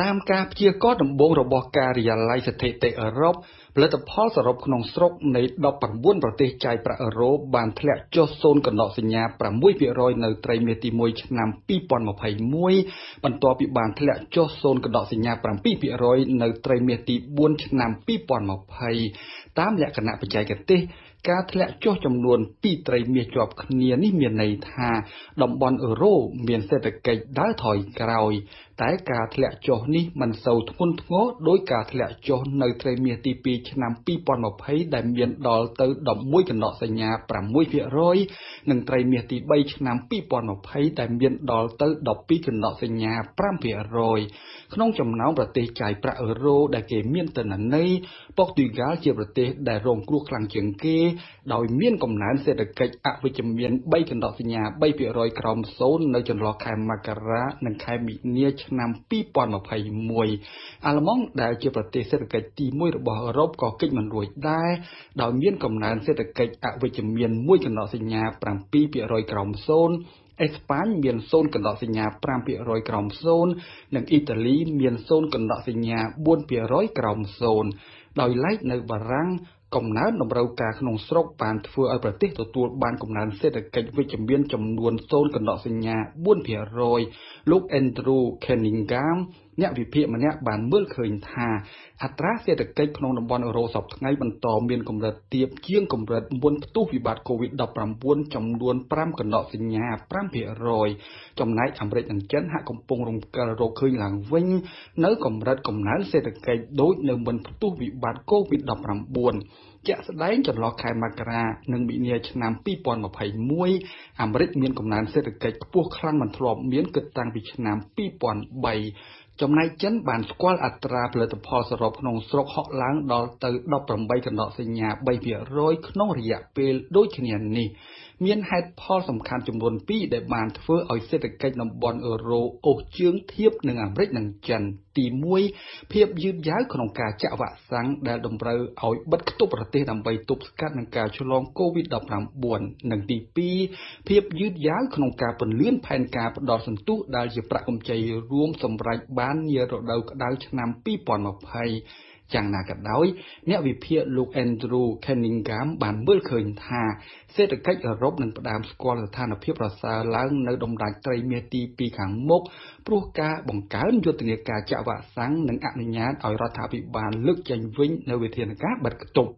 តាមការព្យាករណ៍ដំបូងរបស់ការិយាល័យស្ថិតិអឺរ៉ុប ផលិតផលសរុបក្នុងស្រុកនៃ 19 ប្រទេសចាយប្រាក់អឺរ៉ូបានធ្លាក់ចុះ0កណ្ដោសញ្ញា6%នៅត្រីមាសទី1ឆ្នាំ2021 បន្ទាប់ពីបានធ្លាក់ចុះ0កណ្ដោសញ្ញា7%នៅត្រីមាសទី4ឆ្នាំ2020 តាមលក្ខណៈបច្ចេកទេសការធ្លាក់ចុះចំនួនពីរត្រីមាសជាប់គ្នានេះមានន័យថាតំបន់អឺរ៉ូមានសេដ្ឋកិច្ចដើរថយក្រោយ តែការធ្លាក់ចុះនេះមិនសូវធ្ងន់ធ្ងរដោយការធ្លាក់ចុះនៅត្រីមាសទី2ឆ្នាំ2020ដែលមានដល់ទៅ11កណ្ដកសញ្ញា6%និងត្រីមាសទី3ឆ្នាំ2020ដែលមានដល់ទៅ12កណ្ដកសញ្ញា5%ក្នុងចំណោមប្រទេសចាយប្រាក់អឺរ៉ូដែលគេមានទិន្នន័យប៉ុស្តុយហ្គាល់ជាប្រទេសដែលរងគ្រោះខ្លាំងជាងគេ ដោយមានកំណើនសេដ្ឋកិច្ចអវិជ្ជមាន3កណ្ដកសញ្ញា3%ក្រោម0នៅចន្លោះខែមករានិងខែមីនាឆ្នាំ2021អាល្លឺម៉ង់ដែលជាប្រទេសសេដ្ឋកិច្ចទី1របស់អឺរ៉ុបក៏គេចមិនរួចដែរដោយមានកំណើនសេដ្ឋកិច្ចអវិជ្ជមាន1កណ្ដកសញ្ញា7%ក្រោម0អេស្ប៉ាញមាន0កណ្ដកសញ្ញា5%ក្រោម0និងអ៊ីតាលីមាន0កណ្ដកសញ្ញា4%ក្រោម0ដោយឡែកនៅបារាំងកំណើនតម្រូវការក្នុងស្រុកបានធ្វើឲ្យប្រទេសទទួលបានកំណើនសេដ្ឋកិច្ចវិជ្ជមានចំនួន0កណ្ដកសញ្ញា4%លោក Andrew Cunningham អ្នកវិភាគម្នាក់បានមើលឃើញថាអត្រាសេដ្ឋកិច្ចក្នុងតំបន់អឺរ៉ូសប្តាហ៍ថ្ងៃបន្តមានកម្រិតទាបជាងកម្រិតមុនផ្ទុះវិបត្តិ COVID-19 ចំនួន5កណ្ដកសញ្ញា5%ចំណែកអាមេរិកនិងចិនហាក់កំពុងរំកិលរកឃើញឡើងវិញនៅកម្រិតកំណើនសេដ្ឋកិច្ចដូចនៅមុនផ្ទុះវិបត្តិ COVID-19 ជាក់ស្ដែងចន្លោះខែមករានិងមីនាឆ្នាំ2021អាមេរិកមានកំណើនសេដ្ឋកិច្ចខ្ពស់ខ្លាំងមិនធ្លាប់មានគិតតាំងពីឆ្នាំ2003 ចំណែកចិនបានស្គាល់អត្រាផលិតផលសរុបក្នុងស្រុកហក់ឡើងដល់ទៅ18កណ្ដកសញ្ញា3%ក្នុងរយៈពេលដូចគ្នានេះមានហេតុផលសំខាន់ចំនួន2ដែលបានធ្វើឲ្យសេដ្ឋកិច្ចតំបន់អឺរ៉ូអូសជើងធៀបនឹងអាមេរិកនិងចិន ទី1ភាពយឺតយ៉ាវក្នុងការចាក់វ៉ាក់សាំងដែលតម្រូវឲ្យបិទគប់ប្រទេសដើម្បីទប់ស្កាត់នឹងការឆ្លង COVID-19 និងទី2ភាពយឺតយ៉ាវក្នុងការពន្លឿនផែនការផ្ដល់សន្ទុះដែលជាប្រាក់កម្ចីរួមសម្រាប់បាននារដូវក្តៅឆ្នាំ2020យ៉ាងណាក៏ដោយ អ្នកវិភាគលោក Andrew Cunningham បានមើលឃើញថា សេដ្ឋកិច្ចអឺរ៉ុបនឹងផ្ដើមស្គាល់ស្ថានភាពប្រសើរឡើងនៅដំណាច់ត្រីមាសទី2ខាងមុខព្រោះការបង្កើនយុទ្ធនាការចាក់វ៉ាក់សាំងនឹងអនុញ្ញាតឲ្យរដ្ឋាភិបាលលើកចេញវិញនូវវិធានការបិទគប់